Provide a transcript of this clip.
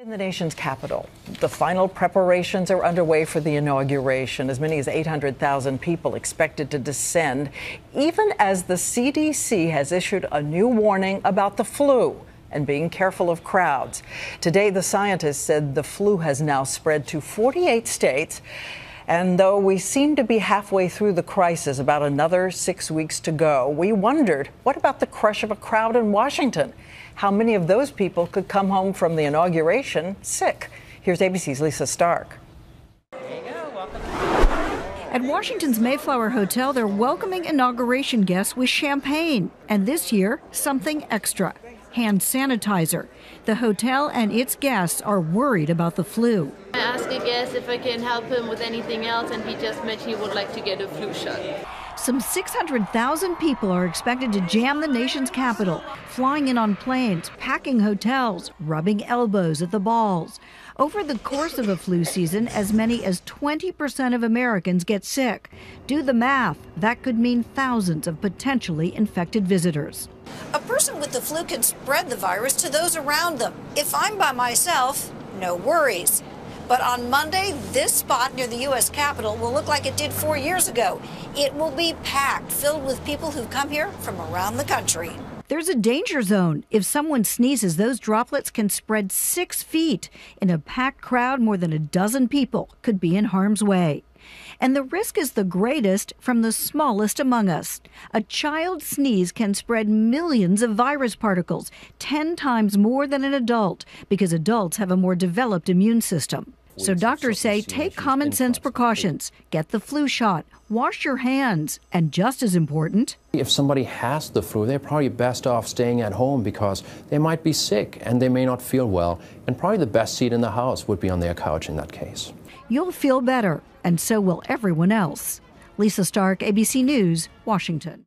In the nation's capital, the final preparations are underway for the inauguration. As many as 800,000 people expected to descend, even as the CDC has issued a new warning about the flu and being careful of crowds. Today, the scientists said the flu has now spread to 48 states. And though we seem to be halfway through the crisis, about another six weeks to go, we wondered what about the crush of a crowd in Washington? how many of those people could come home from the inauguration sick. Here's ABC's Lisa Stark. At Washington's Mayflower Hotel, they're welcoming inauguration guests with champagne. And this year, something extra hand sanitizer. The hotel and its guests are worried about the flu. I asked a guest if I can help him with anything else, and he just mentioned he would like to get a flu shot. Some 600,000 people are expected to jam the nation's capital, flying in on planes, packing hotels, rubbing elbows at the balls. Over the course of a flu season, as many as 20% of Americans get sick. Do the math. That could mean thousands of potentially infected visitors. A person with the flu can spread the virus to those around them. If I'm by myself, no worries. But on Monday, this spot near the U.S. Capitol will look like it did four years ago. It will be packed, filled with people who've come here from around the country. There's a danger zone. If someone sneezes, those droplets can spread six feet. In a packed crowd, more than a dozen people could be in harm's way. And the risk is the greatest from the smallest among us. A child's sneeze can spread millions of virus particles, 10 times more than an adult, because adults have a more developed immune system. So doctors say take common sense precautions, get the flu shot, wash your hands, and just as important, if somebody has the flu, they're probably best off staying at home because they might be sick and they may not feel well, and probably the best seat in the house would be on their couch in that case. You'll feel better, and so will everyone else. Lisa Stark, ABC News, Washington.